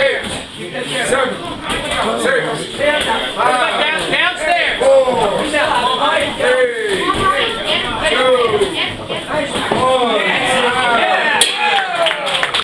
Sir, sir,